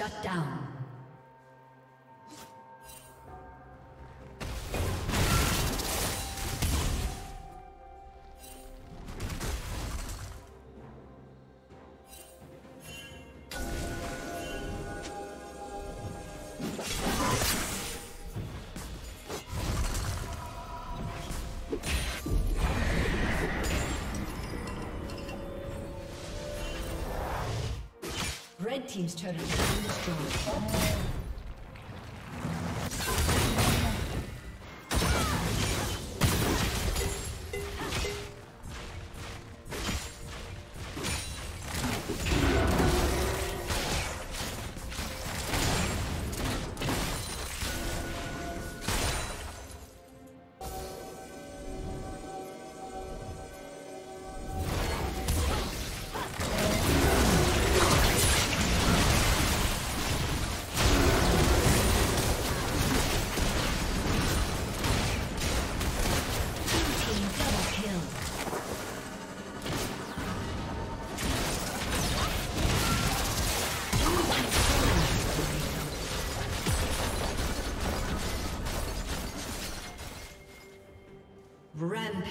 Shut down. Team's been destroyed.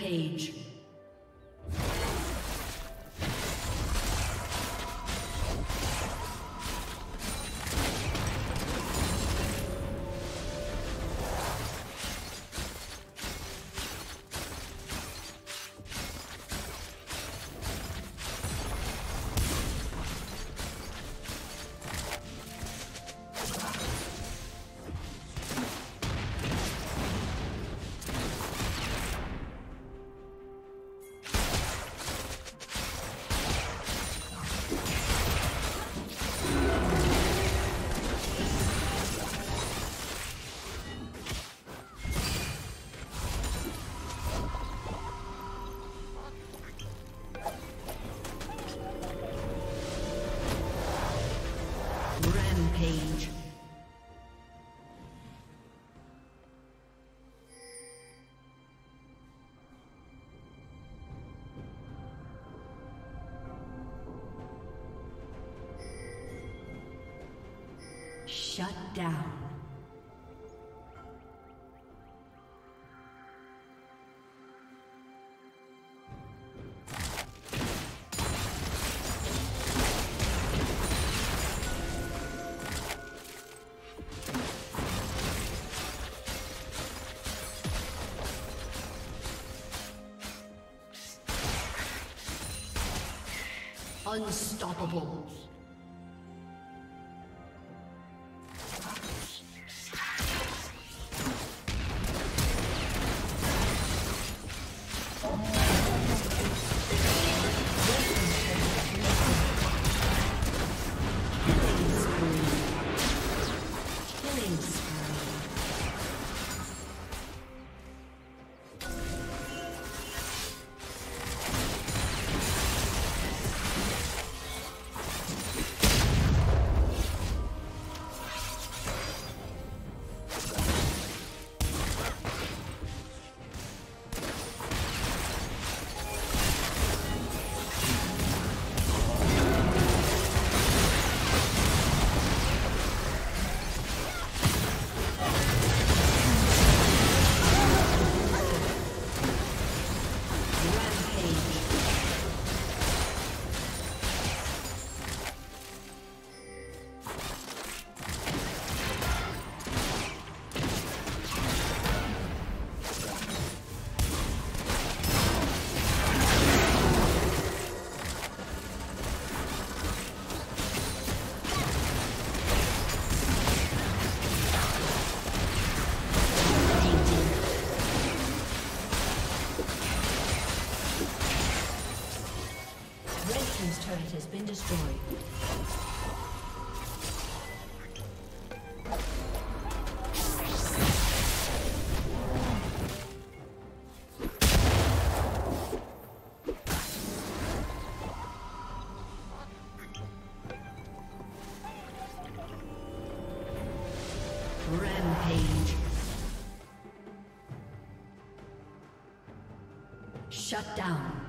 Rampage. Shut down. Unstoppable. Has been destroyed. Rampage. Shut down.